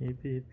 Hey, baby.